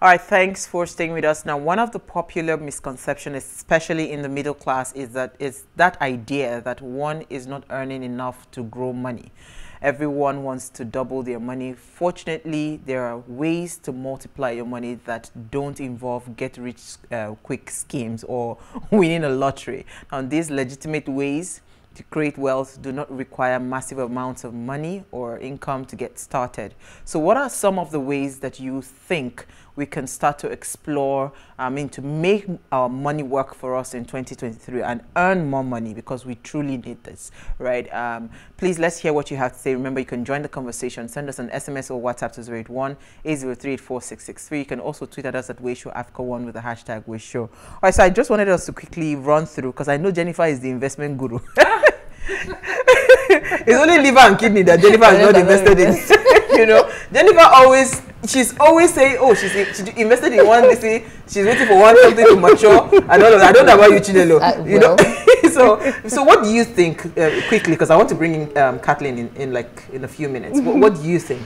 All right, thanks for staying with us. Now, one of the popular misconceptions, especially in the middle class, is that is that idea that one is not earning enough to grow money. Everyone wants to double their money. Fortunately, there are ways to multiply your money that don't involve get rich uh, quick schemes or winning a lottery. And these legitimate ways to create wealth do not require massive amounts of money or income to get started. So what are some of the ways that you think we can start to explore, I mean, to make our money work for us in 2023 and earn more money because we truly need this, right? Um, please, let's hear what you have to say. Remember, you can join the conversation. Send us an SMS or WhatsApp to 081 803 You can also tweet at us at Wayshow Africa1 with the hashtag Wayshow. All right, so I just wanted us to quickly run through because I know Jennifer is the investment guru. it's only liver and kidney that Jennifer has not invested in. You know, Jennifer always she's always saying, oh, she's she invested in one thing, she's waiting for one something to mature and all of that. I don't know about you, Chinelo. Uh, you well. know, so so what do you think uh, quickly? Because I want to bring in um, Kathleen in, in like in a few minutes. what, what, do you think?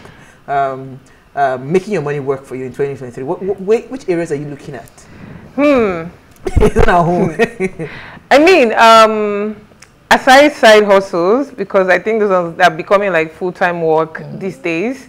Um, uh, making your money work for you in 2023. What, what, which areas are you looking at? Hmm. Isn't home? I mean, um, aside side hustles because I think those are, are becoming like full time work mm. these days.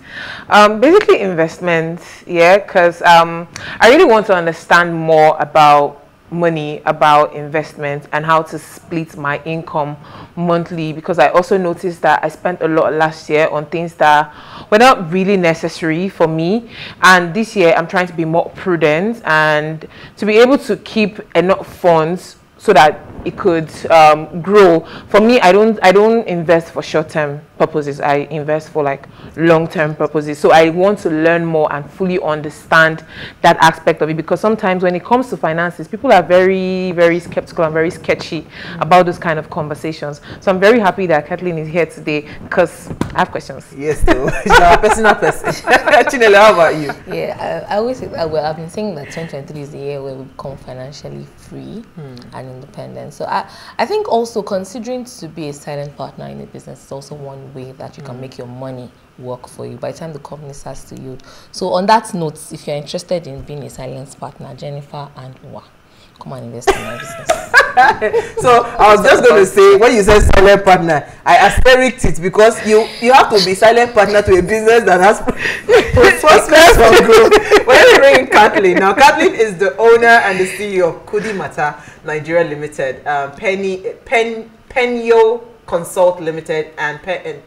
Um, basically, investments, yeah, because um, I really want to understand more about money about investment and how to split my income monthly because I also noticed that I spent a lot last year on things that were not really necessary for me and this year I'm trying to be more prudent and to be able to keep enough funds so that it could um, grow. For me, I don't I don't invest for short term purposes. I invest for like long term purposes. So I want to learn more and fully understand that aspect of it because sometimes when it comes to finances, people are very very skeptical and very sketchy about those kind of conversations. So I'm very happy that Kathleen is here today because I have questions. Yes, though. She's our personal person. Chinelo, how about you? Yeah, I, I always say, well, I've been saying that 2023 is the year where we become financially free hmm. and independent. So I, I think also considering to be a silent partner in a business is also one way that you can mm. make your money work for you by the time the company starts to yield. So on that note, if you're interested in being a silent partner, Jennifer and Wa come and invest in my business. so I was just going to say when you said silent partner, I asterisked it because you you have to be silent partner to a business that has prospects for growth. When you bring Kathleen now, Kathleen is the owner and the CEO of Kudimata Nigeria Limited, um, Penny Pen Penyo Consult Limited, and, Pen, and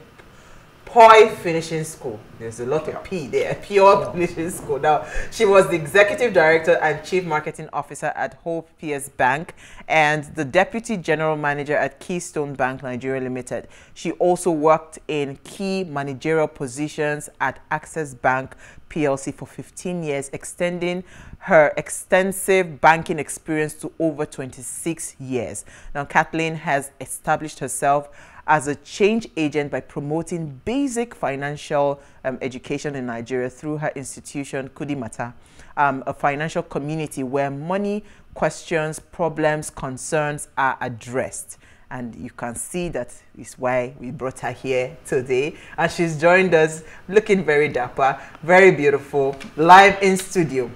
Poi Finishing School. There's a lot of P there. Pure Finishing School. Now, she was the executive director and chief marketing officer at Hope PS Bank and the deputy general manager at Keystone Bank Nigeria Limited. She also worked in key managerial positions at Access Bank PLC for 15 years, extending her extensive banking experience to over 26 years. Now, Kathleen has established herself as a change agent by promoting basic financial um, education in Nigeria through her institution, Kudimata, um, a financial community where money questions, problems, concerns are addressed. And you can see that is why we brought her here today. And she's joined us looking very dapper, very beautiful, live in studio.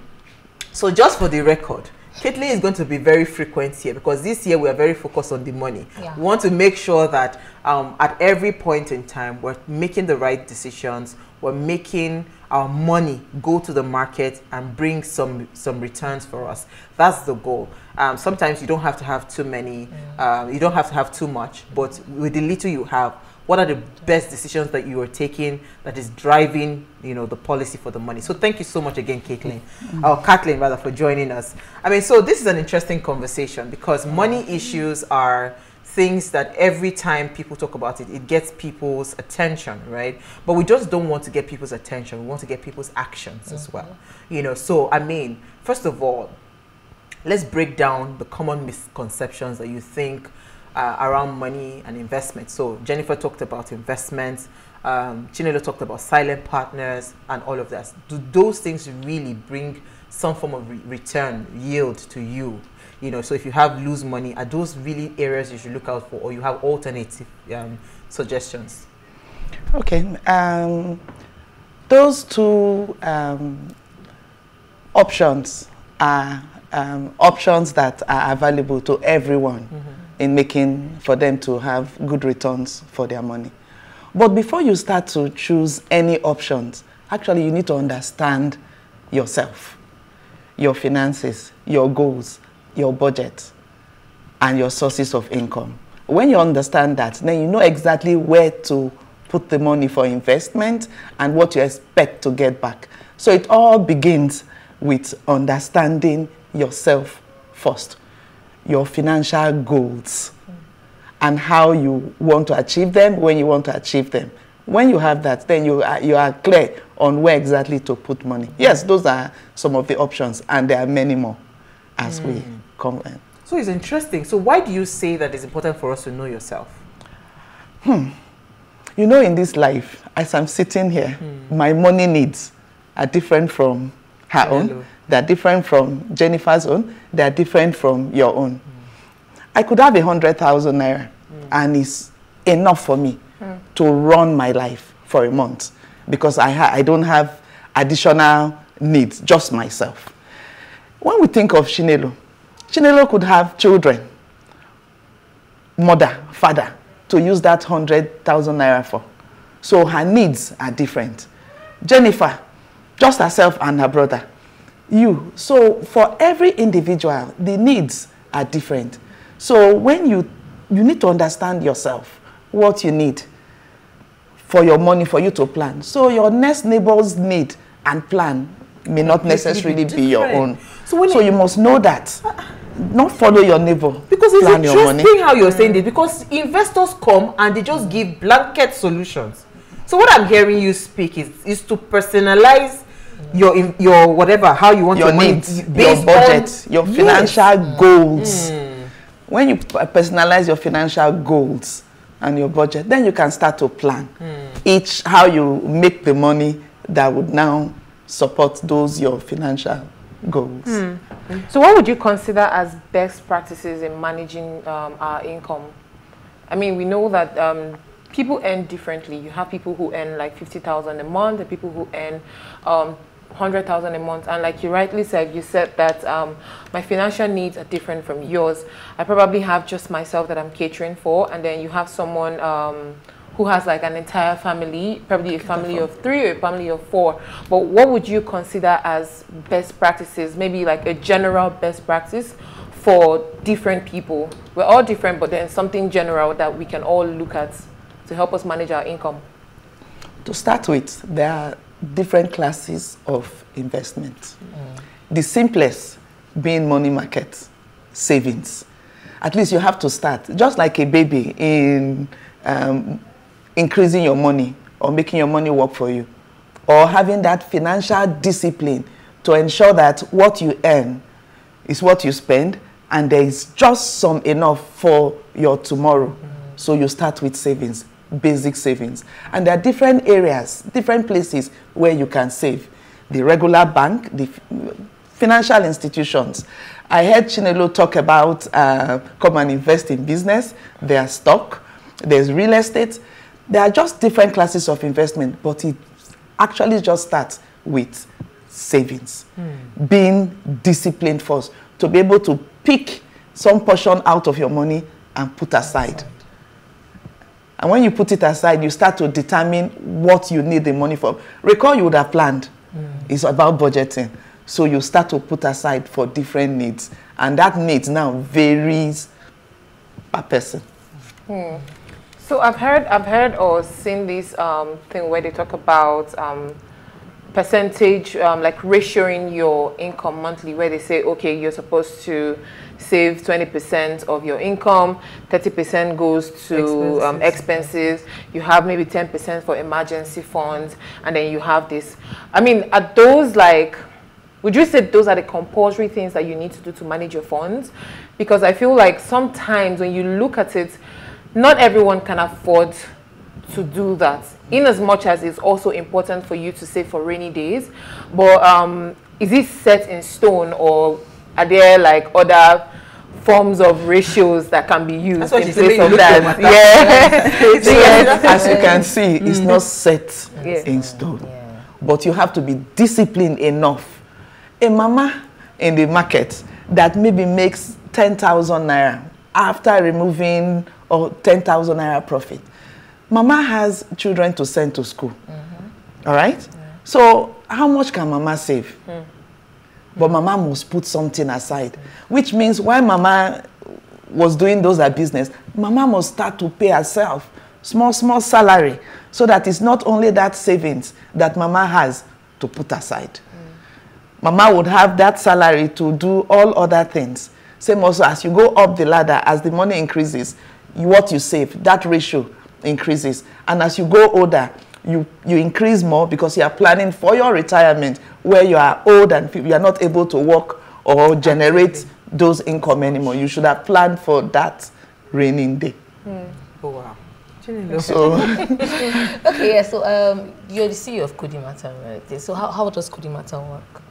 So just for the record, Caitlin is going to be very frequent here because this year we are very focused on the money. Yeah. We want to make sure that um, at every point in time we're making the right decisions. We're making our money go to the market and bring some some returns for us. That's the goal. Um, sometimes you don't have to have too many. Mm. Um, you don't have to have too much, but with the little you have, what are the best decisions that you are taking that is driving you know the policy for the money so thank you so much again Caitlin mm or Kathleen rather for joining us I mean so this is an interesting conversation because money issues are things that every time people talk about it it gets people's attention right but we just don't want to get people's attention we want to get people's actions mm -hmm. as well mm-hmm. you know so I mean first of all let's break down the common misconceptions that you think uh, around money and investment. So Jennifer talked about investments. Um, Chinelo talked about silent partners and all of that. Do those things really bring some form of re return, yield to you? You know, so if you have lose money, are those really areas you should look out for, or you have alternative um, suggestions? Okay, um, those two um, options are um, options that are available to everyone in making for them to have good returns for their money. But before you start to choose any options, actually you need to understand yourself, your finances, your goals, your budget, and your sources of income. When you understand that, then you know exactly where to put the money for investment and what you expect to get back. So it all begins with understanding yourself first, your financial goals, and how you want to achieve them, when you want to achieve them. When you have that, then you are, you are clear on where exactly to put money. Yes, those are some of the options, and there are many more as we mm. Come. in. So it's interesting. So why do you say that it's important for us to know yourself? Hmm. You know, in this life, as I'm sitting here, hmm. my money needs are different from her Hello. own. They're different from Jennifer's own. They're different from your own. Hmm. I could have a hundred thousand naira, and it's enough for me to run my life for a month because I ha- I don't have additional needs, just myself. When we think of Chinelo, Chinelo could have children, mother, father, to use that 100,000 naira for. So her needs are different. Jennifer, just herself and her brother. You. So for every individual, the needs are different. So when you, you need to understand yourself, what you need for your money for you to plan. So your next neighbor's need and plan may not necessarily be your own. So so you must know that. Not follow your neighbor. Because it's plan your money. interesting how you're saying this mm. because investors come and they just give blanket solutions. So what I'm hearing you speak is is to personalize your your whatever how you want your your money needs, your based budget, on- your Yes. financial goals. Mm. When you personalize your financial goals and your budget, then you can start to plan mm. each how you make the money that would now support those your financial goals. So, what would you consider as best practices in managing um, our income? I mean, we know that um, people earn differently. You have people who earn like fifty thousand a month, and people who earn um, hundred thousand a month. And like you rightly said, you said that um, my financial needs are different from yours. I probably have just myself that I'm catering for, and then you have someone. Um, who has like an entire family, probably a family of three or a family of four. But what would you consider as best practices? Maybe like a general best practice for different people. We're all different, but then something general that we can all look at to help us manage our income. To start with, there are different classes of investment. The simplest being money market savings. At least you have to start, just like a baby, in um, increasing your money or making your money work for you, or having that financial discipline to ensure that what you earn is what you spend and there is just some enough for your tomorrow. So you start with savings, basic savings. And there are different areas, different places where you can save. The regular bank, the financial institutions. I heard Chinelo talk about uh, come and invest in business, there's stock, there's real estate. There are just different classes of investment, but it actually just starts with savings, being disciplined first, to be able to pick some portion out of your money and put aside. And when you put it aside, you start to determine what you need the money for. Recall you would have planned. It's about budgeting. So you start to put aside for different needs. And that needs now varies per person. So I've heard, I've heard or seen this um, thing where they talk about um, percentage, um, like ratioing your income monthly, where they say, okay, you're supposed to save 20% of your income, 30% goes to um, expenses, you have maybe 10% for emergency funds, and then you have this. I mean, are those like, would you say those are the compulsory things that you need to do to manage your funds? Because I feel like sometimes when you look at it, not everyone can afford to do that in as much as it's also important for you to save for rainy days. But um, is it set in stone or are there like other forms of ratios that can be used That's what in place of that? yeah. So Yes. as you can see, it's not set Yeah. in stone. But you have to be disciplined enough. A mama in the market that maybe makes 10,000 naira after removing or 10,000 naira profit. Mama has children to send to school. Mm-hmm. All right? Yeah. So how much can mama save? Mm. But mama must put something aside, mm. which means while mama was doing those business, mama must start to pay herself small, small salary so that it's not only that savings that mama has to put aside. Mm. Mama would have that salary to do all other things. Same also as you go up the ladder, as the money increases, what you save, that ratio increases. And as you go older, you, you increase more because you are planning for your retirement where you are old and you are not able to work or generate those income anymore. You should have planned for that raining day. Mm. Oh, wow. So, okay, yeah, so um, you're the CEO of Kudimata, right? So how, how does Kudimata work?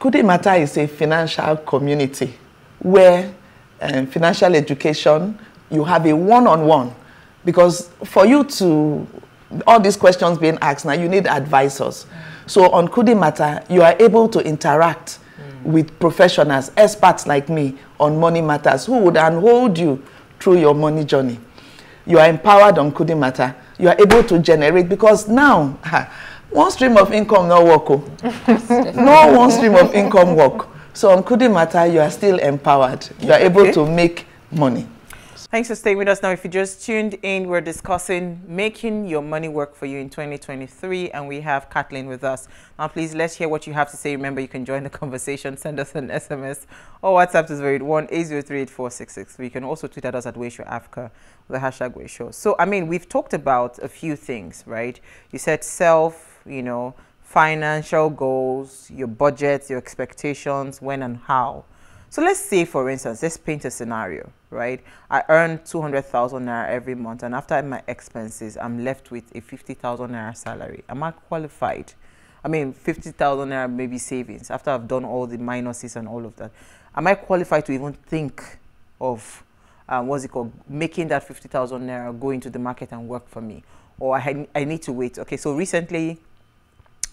Kudimata is a financial community where um, financial education, you have a one-on-one. -on -one because for you to, all these questions being asked now, you need advisors. Mm. So on Kudimata, you are able to interact mm. with professionals, experts like me on money matters who would unhold you through your money journey. You are empowered on Kudimata. You are able to generate because now one stream of income no work. Oh. no one stream of income work. So on Kudimata, you are still empowered. You are able to make money. Thanks for staying with us. Now, if you just tuned in, we're discussing making your money work for you in 2023, and we have Kathleen with us. Now, please, let's hear what you have to say. Remember, you can join the conversation. Send us an SMS or WhatsApp to 081 803 You can also tweet at us at Wayshow Africa with the hashtag Wayshow. So, I mean, we've talked about a few things, right? You said self, you know, financial goals, your budget, your expectations, when and how. So let's say, for instance, let's paint a scenario, right? I earn 200,000 naira every month, and after my expenses, I'm left with a 50,000 naira salary. Am I qualified? I mean, 50,000 naira maybe savings after I've done all the minuses and all of that. Am I qualified to even think of um, what's it called, making that 50,000 naira go into the market and work for me? Or I, I need to wait. Okay, so recently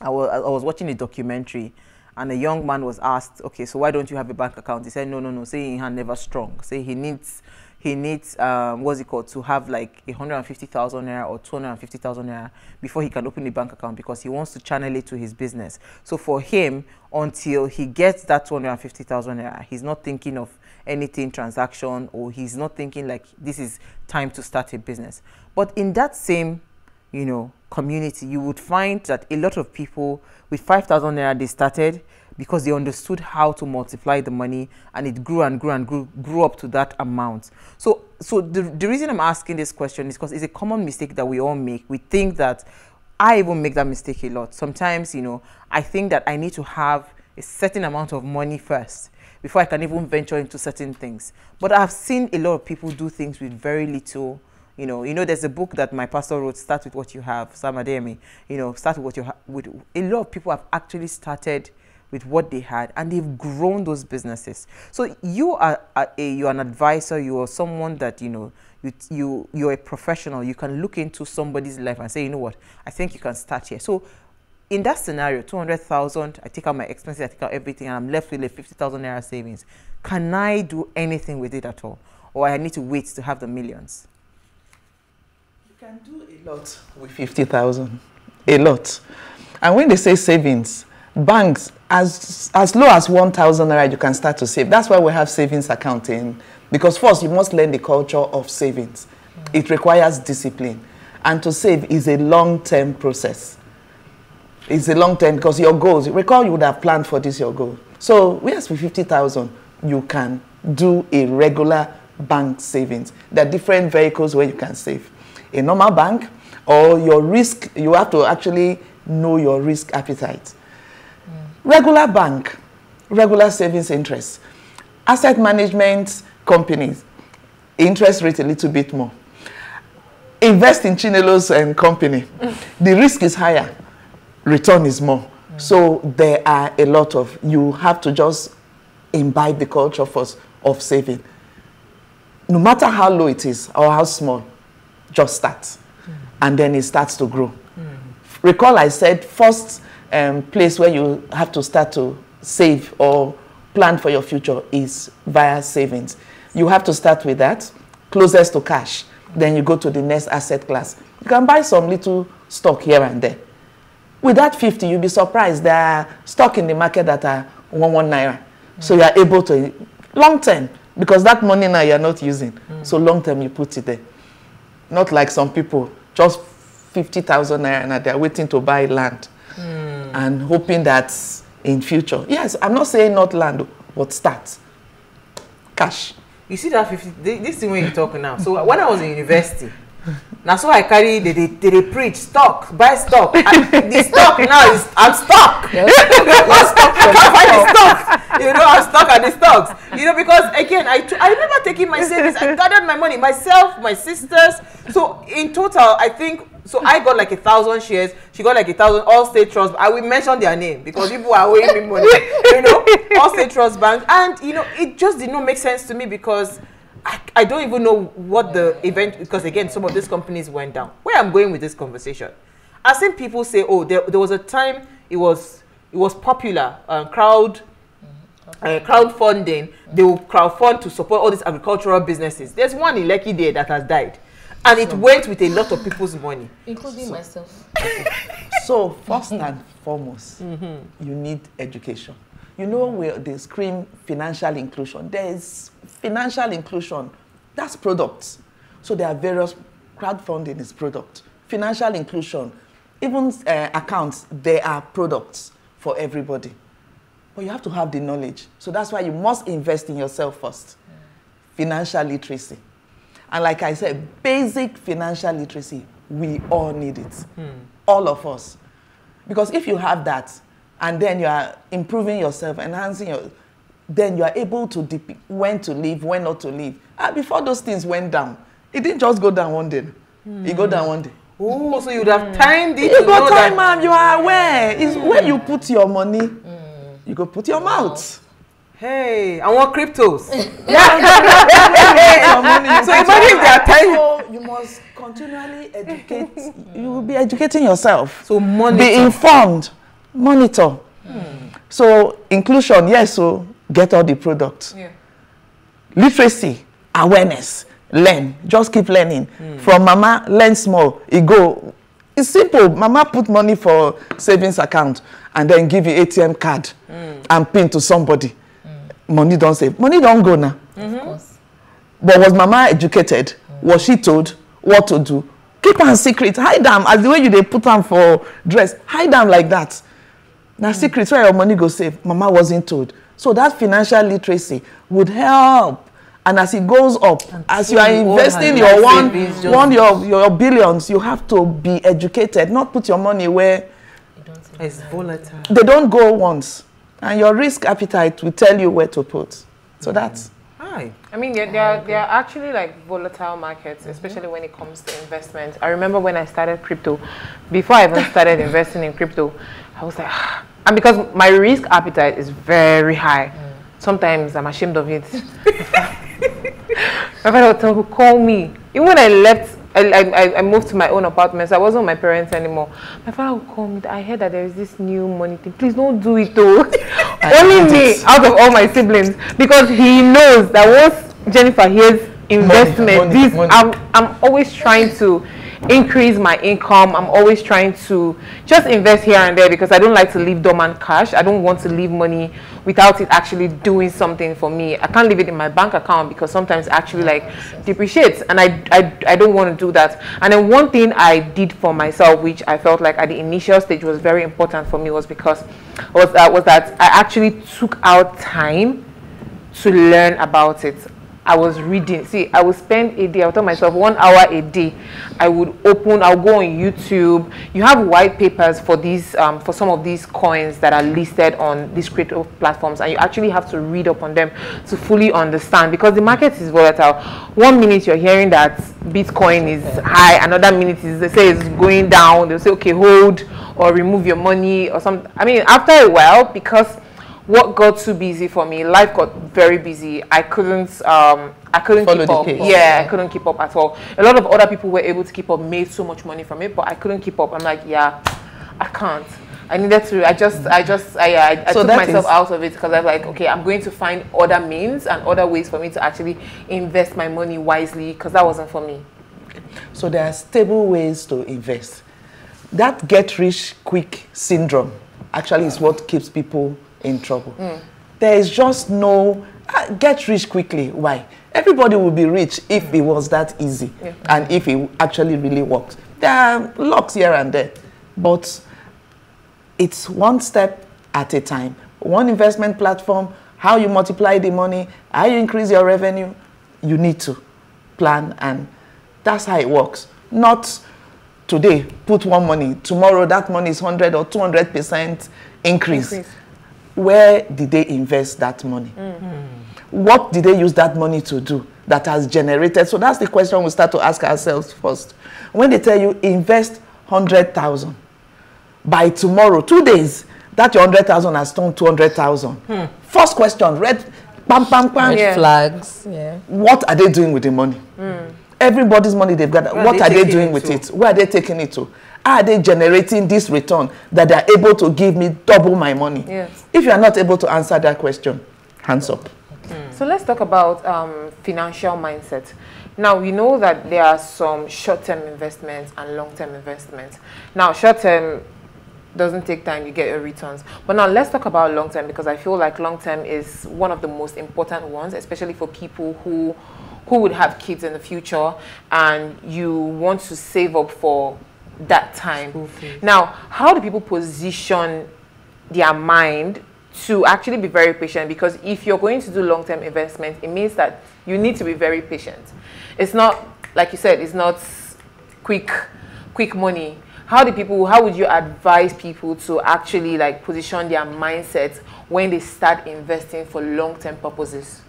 I was, I was watching a documentary and a young man was asked, okay, so why don't you have a bank account? He said, no, no, no, say he hand never strong. Say he needs, he needs, um, what's it called, to have like 150,000 naira or 250,000 naira before he can open a bank account because he wants to channel it to his business. So for him, until he gets that 250,000 naira, he's not thinking of anything transaction or he's not thinking like this is time to start a business. But in that same, you know, community, you would find that a lot of people with 5,000 naira they started because they understood how to multiply the money and it grew and grew and grew, grew up to that amount. So, so the, the reason I'm asking this question is because it's a common mistake that we all make. We think that I even make that mistake a lot. Sometimes, you know, I think that I need to have a certain amount of money first before I can even venture into certain things. But I've seen a lot of people do things with very little you know, you know, there's a book that my pastor wrote, Start with What You Have, Sam Adeyemi. You know, start with what you have. With, a lot of people have actually started with what they had and they've grown those businesses. So you are a, you're an advisor, you are someone that, you know, you, you, you're a professional. You can look into somebody's life and say, you know what, I think you can start here. So in that scenario, 200,000, I take out my expenses, I take out everything, and I'm left with a 50,000 naira savings. Can I do anything with it at all? Or I need to wait to have the millions? Can do a lot with 50,000. A lot. And when they say savings, banks, as, as low as 1,000 naira, you can start to save. That's why we have savings accounting. Because first, you must learn the culture of savings. Mm. It requires discipline. And to save is a long-term process. It's a long term because your goals, recall you would have planned for this, your goal. So, whereas with 50,000, you can do a regular bank savings. There are different vehicles where you can save a normal bank or your risk, you have to actually know your risk appetite. Mm. Regular bank, regular savings interest. Asset management companies, interest rate a little bit more. Invest in Chinelo's and company. The risk is higher, return is more. Mm. So there are a lot of, you have to just imbibe the culture first of saving. No matter how low it is or how small, just starts. Mm. And then it starts to grow. Mm. Recall I said first um, place where you have to start to save or plan for your future is via savings. You have to start with that, closest to cash. Then you go to the next asset class. You can buy some little stock here and there. With that 50, you'll be surprised. There are stock in the market that are one one naira. So you are able to, long term, because that money now you're not using. So long term, you put it there. Not like some people, just 50,000 naira and they're waiting to buy land and hoping that in future. Yes, I'm not saying not land, but start. Cash. You see that 50, thi- this thing when you talk now. So when I was in university, now so I carry, they, they, they, they preach stock, buy stock. And the stock now is, I'm stuck. I can't find the stock. You know, I'm stuck at the stocks. You know, because again, I, I remember taking my savings, I gathered my money, myself, my sisters. So in total, I think, so I got like a thousand shares. She got like a thousand all state trust. I will mention their name because people are owing me money. You know, all state trust bank. And, you know, it just did not make sense to me because I, I don't even know what the event because again some of these companies went down. Where I'm going with this conversation, I've seen people say, "Oh, there, there was a time it was it was popular uh, crowd uh, crowdfunding. They will crowdfund to support all these agricultural businesses. There's one in Lekki there that has died, and it went with a lot of people's money. including myself. So first and foremost, you need education. You know where they scream financial inclusion. There is financial inclusion. That's products. So there are various crowdfunding is product. Financial inclusion, even uh, accounts, they are products for everybody. But you have to have the knowledge. So that's why you must invest in yourself first. Financial literacy. And like I said, basic financial literacy, we all need it. All of us. Because if you have that, and then you are improving yourself, enhancing your, then you are able to depict when to leave, when not to leave. And before those things went down, it didn't just go down one day. It go down one day. Oh, so you'd have timed it You go time, ma'am. You are aware. It's where you put your money. You go put your mouth. Hey, I want cryptos. You so imagine if they are time. So you must continually educate. You will be educating yourself. So Be monitor. informed. Monitor. So inclusion, yes. So get all the products. Yeah. Literacy, awareness, learn. Just keep learning. From mama, learn small. It go. It's simple. Mama put money for savings account and then give you ATM card and pin to somebody. Money don't save. Money don't go now. Of course. But was mama educated? Was she told what to do? Keep am secret, hide them as the way you dey put am for dress, hide them like that. Na secret where your money go save. Mama wasn't told. So that financial literacy would help. And as it goes up, as you are investing your one, one your, your billions, you have to be educated, not put your money where You don't It's volatile. they don't go once. And your risk appetite will tell you where to put. So that's Hi. I mean, they're, they're, they're actually like volatile markets, especially when it comes to investment. I remember when I started crypto, before I even started investing in crypto, I was like, "Ah." and because my risk appetite is very high, sometimes I'm ashamed of it. my father would tell, call me. Even when I left, I, I, I moved to my own apartment, so I wasn't with my parents anymore. My father would call me. I heard that there is this new money thing. Please don't do it, though. Only me out of all my siblings, because he knows that once Jennifer hears investment, money, this money. I'm I'm always trying to increase my income. I'm always trying to just invest here and there because I don't like to leave dormant cash. I don't want to leave money without it actually doing something for me. I can't leave it in my bank account because sometimes it actually like depreciates and I, I, I don't want to do that. And then one thing I did for myself, which I felt like at the initial stage was very important for me was because was that was that I actually took out time to learn about it. I was reading. See, I would spend a day, I would tell myself one hour a day. I would open, I'll go on YouTube. You have white papers for these, um, for some of these coins that are listed on these crypto platforms, and you actually have to read up on them to fully understand because the market is volatile. One minute you're hearing that Bitcoin is high, another minute is they say it's going down. They'll say, okay, hold or remove your money or something. I mean, after a while, because what got too busy for me life got very busy i couldn't um i couldn't Follow keep the up pace. yeah i couldn't keep up at all a lot of other people were able to keep up made so much money from it but i couldn't keep up i'm like yeah i can't I needed to. I just, I just, I, I, I So took myself out of it because I was like, okay, I'm going to find other means and other ways for me to actually invest my money wisely because that wasn't for me. So there are stable ways to invest. That get rich quick syndrome actually is what keeps people in trouble. There is just no ah, get rich quickly. Why? Everybody will be rich if it was that easy and if it actually really works. There are locks here and there, but it's one step at a time. One investment platform, how you multiply the money, how you increase your revenue, you need to plan and that's how it works. Not today, put one money, tomorrow that money is 100 or 200% increase. Increase. Where did they invest that money? What did they use that money to do that has generated? So that's the question we start to ask ourselves first. When they tell you invest 100,000, by tomorrow, two days, that your 100,000 has turned 200,000. First question, red, bam, bam, bam. Red Yeah. flags. Yeah. What are they doing with the money? Everybody's money they've got. Where are what they are they doing it with to? it? Where are they taking it to? Are they generating this return that they are able to give me double my money? Yes. If you are not able to answer that question, hands up. So let's talk about um, financial mindset. Now, we know that there are some short-term investments and long-term investments. Now, short-term doesn't take time, you get your returns. But now let's talk about long-term because I feel like long-term is one of the most important ones, especially for people who who would have kids in the future and you want to save up for that time. Now, how do people position their mind to actually be very patient because if you're going to do long-term investment it means that you need to be very patient it's not like you said it's not quick quick money how do people how would you advise people to actually like position their mindset when they start investing for long-term purposes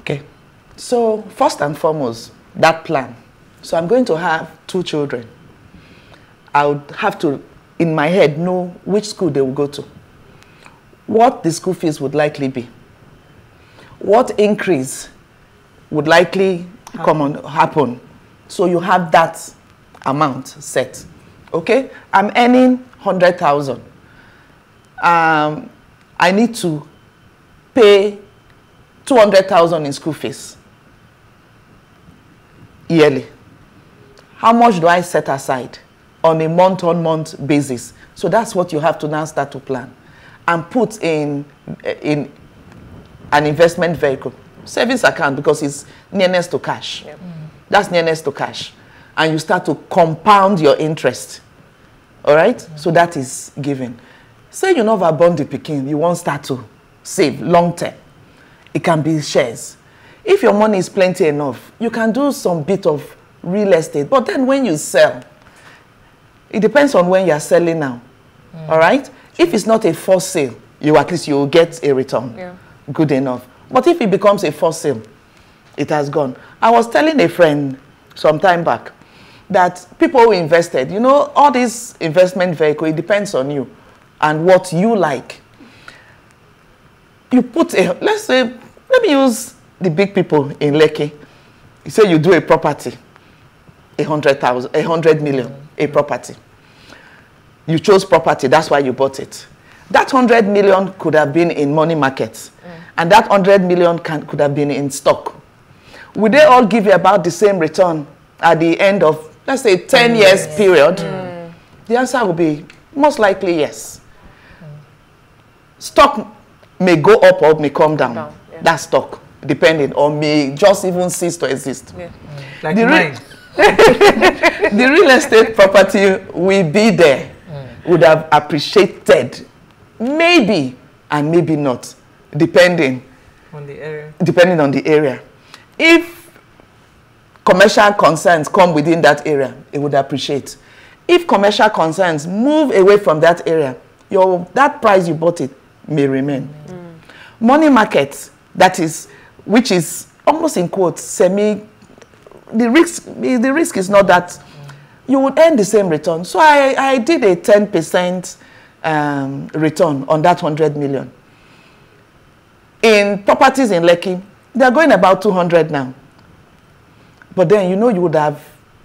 Okay. So first and foremost, that plan. So I'm going to have two children. I would have to, in my head, know which school they will go to, what the school fees would likely be, what increase would likely come on happen. So you have that amount set. Okay, I'm earning hundred thousand. Um, I need to pay 200,000 in school fees yearly. How much do I set aside on a month on month basis? So that's what you have to now start to plan and put in, eh, in an investment vehicle, savings account because it's nearness to cash. Mm. That's nearness to cash. And you start to compound your interest. All right? So that is given. Say you never born the pikin, you won't start to save long term. It can be shares. If your money is plenty enough, you can do some bit of real estate. But then when you sell, it depends on when you are selling now. Mm. All right? If it's not a forced sale, you at least you will get a return. Yeah. Good enough. But if it becomes a forced sale, it has gone. I was telling a friend some time back that people who invested, you know, all this investment vehicle, it depends on you and what you like. You put a, let's say, let me use the big people in Lekki. You say you do a property, a hundred thousand, a hundred million, a property. You chose property, that's why you bought it. That hundred million could have been in money markets, mm. and that hundred million can, could have been in stock. Would they all give you about the same return at the end of, let's say, 10 years period? Mm. The answer will be most likely yes. Mm. Stock may go up or may come down. Down, yeah. That stock, depending, or may just even cease to exist. yeah. Like The re- mine. the real estate property will be there, hmm. would have appreciated, maybe and maybe not, depending on the area. depending on the area. If commercial concerns come within that area, it would appreciate. If commercial concerns move away from that area, your that price you bought it may remain. Hmm. Money market, that is, which is almost in quotes, semi, the risk, the risk is not that you would earn the same return. So I, I did a 10% um, return on that 100 million in properties in Lekki, they're going about 200 now. But then you know you would have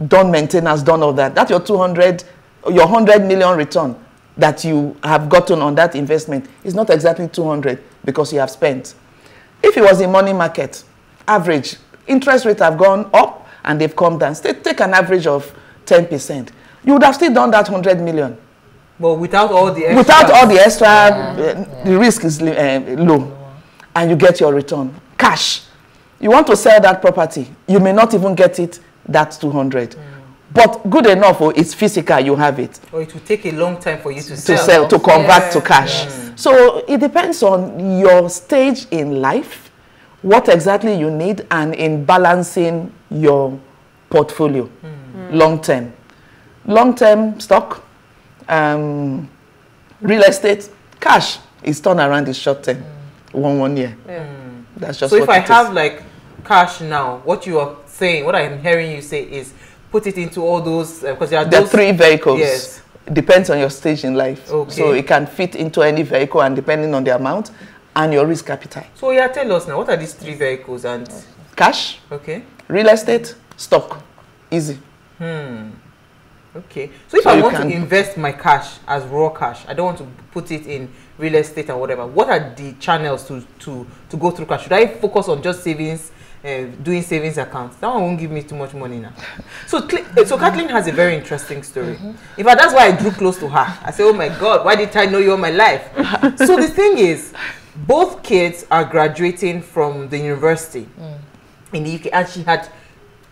done maintenance, done all that. That's your 200, your 100 million return that you have gotten on that investment is not exactly 200 because you have spent. If it was in money market, average, interest rates have gone up and they've come down. Stay, take an average of 10%. You would have still done that 100 million. But without all the extra. Without all the extra, uh, the risk is uh, low. And you get your return. Cash. You want to sell that property. You may not even get it that 200. But good enough, oh, it's physical, you have it Or it will take a long time for you to to sell. sell, to convert Yeah. to cash. So it depends on your stage in life, what exactly you need, and in balancing your portfolio hmm. long term. Long term stock, um, real estate, cash is turned around in short term, hmm. one one year. Hmm. That's just So if I is. have like cash now, what you are saying, what I am hearing you say is put it into all those uh, because there are the those three vehicles Yes. depends on your stage in life. Okay. So it can fit into any vehicle and depending on the amount and your risk appetite. So yeah, tell us now what are these three vehicles and Cash, okay. Real estate, stock. Easy. Hmm. Okay. So if So I want to invest my cash as raw cash, I don't want to put it in real estate or whatever. What are the channels to to to go through cash? Should I focus on just savings, uh, doing savings accounts? That one won't give me too much money now. So so Kathleen has a very interesting story. Mm-hmm. In fact, that's why I drew close to her. I said, "Oh my God, why did I know you all my life?" so the thing is, both kids are graduating from the university mm. In the UK, and she had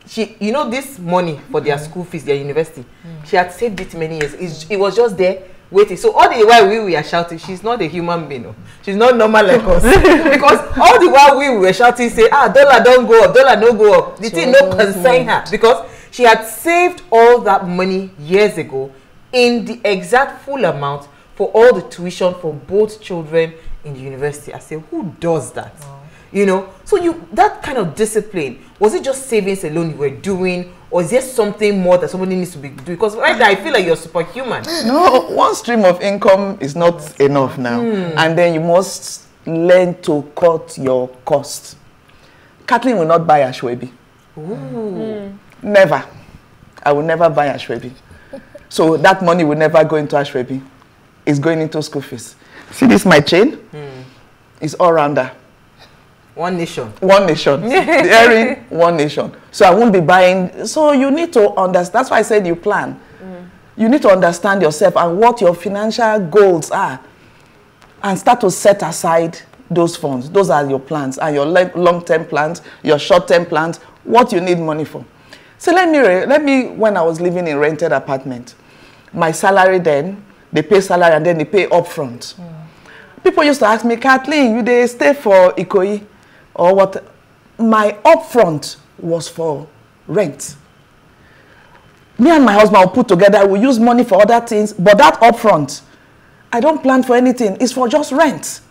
she you know this money for their school fees their university? She had saved it many years. It's, it was just there waiting. So all the while we were shouting she's not a human being oh. she's not normal like us. Because all the while we were shouting say ah dollar don't go up dollar no go up. The thing no concern her because she had saved all that money years ago in the exact full amount for all the tuition for both children in the university. I say who does that you know so you that kind of discipline was it just savings alone you were doing or is there something more that somebody needs to be doing because right now i feel like you're superhuman No, one stream of income is not enough now. And then you must learn to cut your cost. Kathleen will not buy Ashwebi. Never. I will never buy Ashwebi. So that money will never go into Ashwebi. It's going into school fees. See this my chain? It's all rounder. One nation One nation. the earring, one nation. So I won't be buying. So you need to understand. That's why I said you plan. You need to understand yourself and what your financial goals are. And start to set aside those funds. Those are your plans and your long term plans, your short term plans, what you need money for. So let me, re- let me, when I was living in rented apartment, my salary then, they pay salary and then they pay upfront. People used to ask me, Kathleen, you they stay for Ikoyi or what? My upfront was for rent. Me and my husband will put together, we use money for other things, but that upfront, I don't plan for anything. It's for just rent.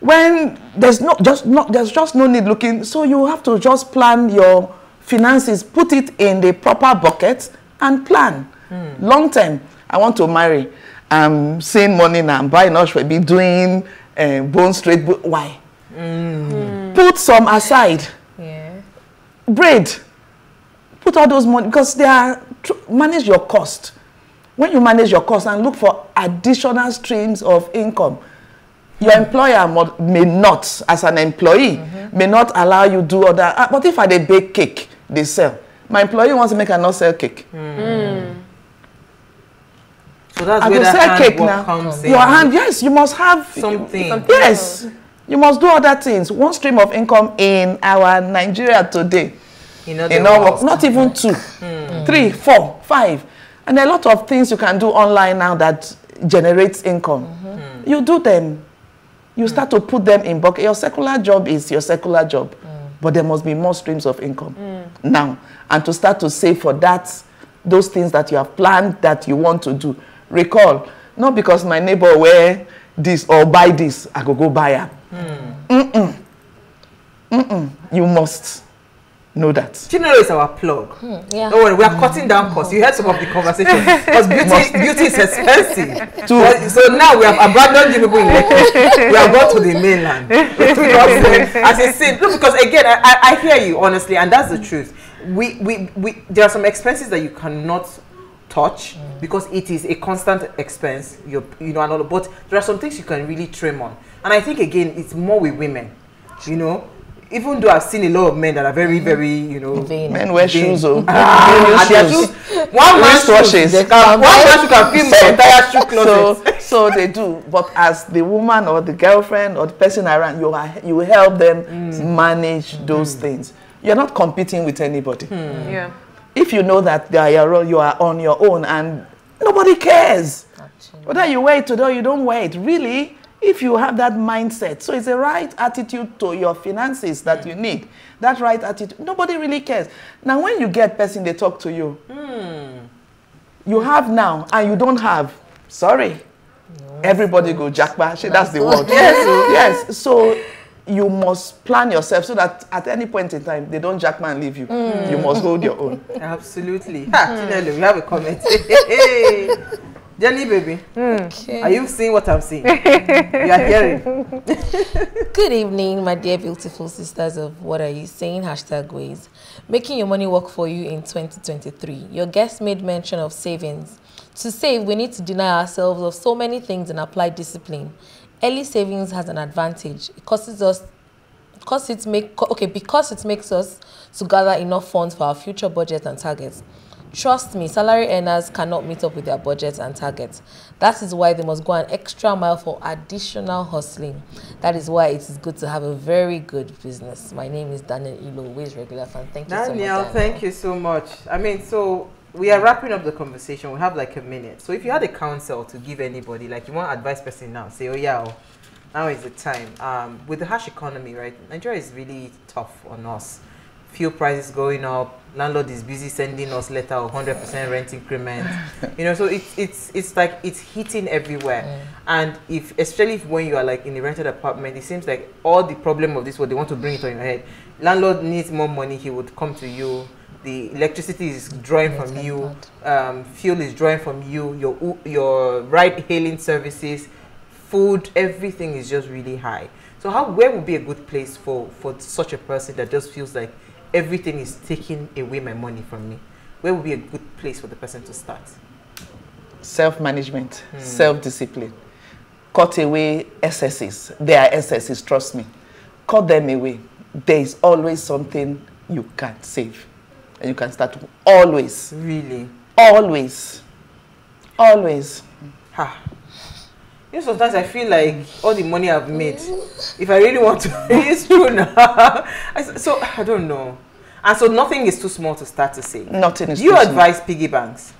When there's no just not there's just no need looking, so you have to just plan your finances, put it in the proper bucket, and plan long term. I want to marry. I'm seeing money now. I'm buying be doing uh, bone straight. Bo- why? Put some aside. Yeah. Braid. Put all those money because they are tr- manage your cost. When you manage your cost and look for additional streams of income, your employer may not, as an employee, mm-hmm. may not allow you do other. ah, but if I they bake cake, they sell. My employee wants to make I not sell cake. Mm. so that's I where go that sell hand cake now. comes in Your hand, yes, you must have something Yes, you must do other things. One stream of income in our Nigeria today. in all work, not even two, three, four, five. And a lot of things you can do online now that generates income. You do them. You start to put them in bucket. Your secular job is your secular job. But there must be more streams of income now. And to start to save for that, those things that you have planned that you want to do. Recall, not because my neighbor wear this or buy this, I go go buy am. Mm-mm. Mm-mm. You must know that. Chinelo is our plug. Hmm, yeah. Don't worry, we are cutting down hmm. costs. You heard some of the conversation because beauty, beauty is expensive. Too. So now we have abandoned the people in Lekki. We have gone to the mainland. Because, As a sin, no, because again, I, I, I hear you honestly, and that's the truth. We, we, we, there are some expenses that you cannot touch because it is a constant expense. You you know, and all. But there are some things you can really trim on, and I think again it's more with women. You know, even though I've seen a lot of men that are very very you know. Vain. Men wear vain. shoes, oh. Ah, Men use and their shoes. shoes- One man's Wristwatches. shoes can- One man's shoe can fill my entire shoe closet. So, so they do. But as the woman or the girlfriend or the person around, you are, you help them Mm. manage those things. You're not competing with anybody. Hmm. Yeah. If you know that you are on your own and nobody cares. Whether you wear it today or you don't wear it, really, if you have that mindset. So it's the right attitude to your finances that you need. That right attitude. Nobody really cares. Now, when you get person, they talk to you. You have now and you don't have. Sorry. Everybody go jackpot. That's the word. Yes. yes. So you must plan yourself so that at any point in time they don't jackman and leave you. Mm. You must hold your own. Absolutely. Ha, mm. Chinelo, we have a comment. Jenny, baby, mm. Okay. are you seeing what I'm seeing? you are hearing. Good evening, my dear beautiful sisters of What Are You Saying? Hashtag ways. Making your money work for you in 2023. Your guest made mention of savings. To save, we need to deny ourselves of so many things and apply discipline. Early savings has an advantage. It causes us because it make okay because it makes us to gather enough funds for our future budget and targets. Trust me, salary earners cannot meet up with their budgets and targets. That is why they must go an extra mile for additional hustling. That is why it is good to have a very good business. My name is Daniel Ilo, always regular fan. Thank you so much. Daniel, thank you so much. I mean, so we are wrapping up the conversation. We have like a minute. So if you had a counsel to give anybody, like you want advice person now, say, oh yeah, oh, now is the time. Um, with the harsh economy, right? Nigeria is really tough on us. Fuel prices going up. Landlord is busy sending us letter of 100% rent increment. you know, so it's it's it's like it's hitting everywhere. And if especially if when you are like in a rented apartment, it seems like all the problem of this, what they want to bring it on your head. Landlord needs more money, he would come to you. The electricity is drawing Yes, from you. Um, fuel is drawing from you. Your u- your ride hailing services, food, everything is just really high. So how where would be a good place for for such a person that just feels like everything is taking away my money from me? Where would be a good place for the person to start? self-management, self-discipline. Cut away excesses. There are excesses, trust me. Cut them away. There is always something you can't save. And you can start to- always, Really? always, always. Ha. You know, sometimes I feel like all the money I've made, if I really want to, it's true now. I so I don't know. And so nothing is too small to start to save. Nothing is Do you too small. advise piggy banks?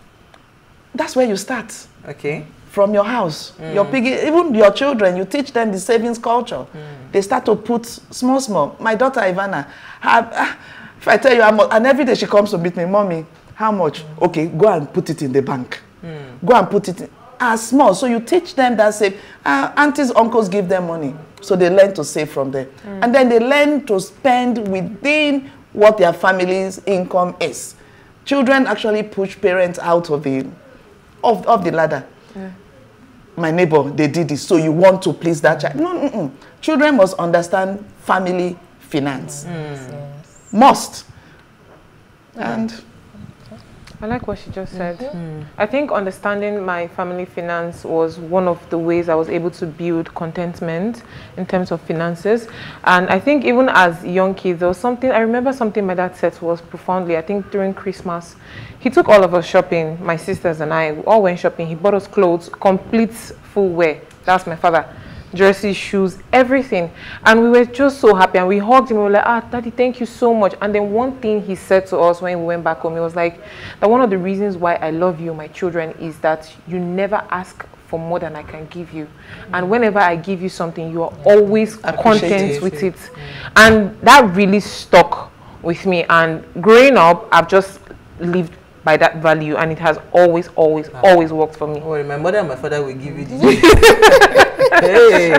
That's where you start. Okay. From your house, your piggy, even your children, you teach them the savings culture. They start to put small, small. My daughter Ivana, have, ah, if I tell you how much, and every day she comes to meet me, mommy, how much? Okay, go and put it in the bank. Go and put it in, as small. So you teach them that save. Uh, aunties, uncles give them money. So they learn to save from there. And then they learn to spend within what their family's income is. Children actually push parents out of the, of, of the ladder my neighbor they did this so you want to please that child no mm-mm. children must understand family finance Yes. Must ah. and I like what she just said. Mm-hmm. Hmm. I think understanding my family finance was one of the ways I was able to build contentment in terms of finances. And I think even as young kids, there was something, I remember something my dad said to us profoundly, I think during Christmas. He took all of us shopping, my sisters and I, we all went shopping. He bought us clothes, complete full wear. That's my father. Jersey, shoes, everything. And we were just so happy and we hugged him. We were like, ah, daddy, thank you so much. And then one thing he said to us when we went back home, he was like, that one of the reasons why I love you, my children, is that you never ask for more than I can give you. And whenever I give you something, you are always content Appreciative. with it. And that really stuck with me. And growing up, I've just lived by that value and it has always, always, always worked for me. Don't worry, my mother and my father will give you the Hey,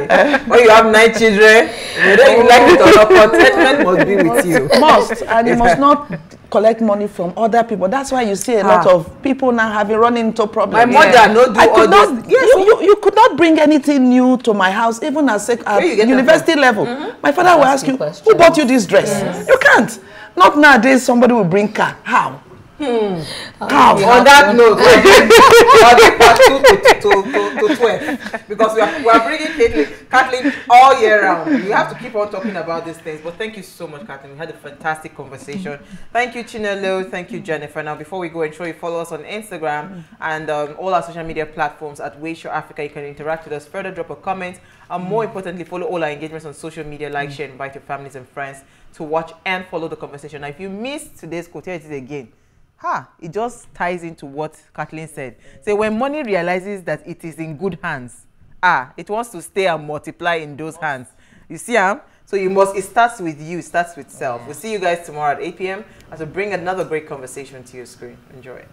when you have nine children, whether you like it or not, contentment must be with you. must and you must not collect money from other people that's why you see a lot Ah. of people now having run into problems My mother no do I all could those. not, you, you, you could not bring anything new to my house, even at, sec- at university level. My father will Ask you questions. who bought you this dress? You can't. Not nowadays, somebody will bring car. How? Hmm. Um, On that note, I'll part two to, to, to, to 12 because we are, we are bringing Kathleen, Kathleen all year round. We have to keep on talking about these things. But thank you so much, Kathleen. We had a fantastic conversation. Thank you, Chinelo. Thank you, Jennifer. Now, before we go, ensure you follow us on Instagram and um, all our social media platforms at Wayshow Africa. You can interact with us further, drop a comment, and more importantly, follow all our engagements on social media, like, share, invite your families and friends to watch and follow the conversation. Now, if you missed today's quote, here it is again. Ha! It just ties into what Kathleen said. So when money realizes that it is in good hands, ah, it wants to stay and multiply in those hands. You see, um, so you must. It starts with you. It starts with self. We'll see you guys tomorrow at 8 p.m. as we bring another great conversation to your screen. Enjoy.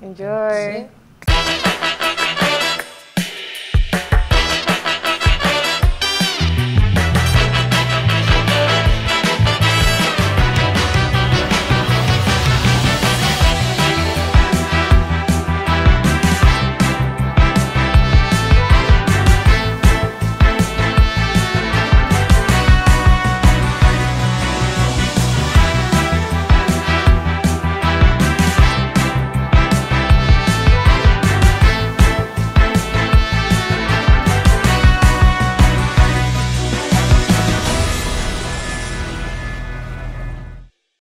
Enjoy. See?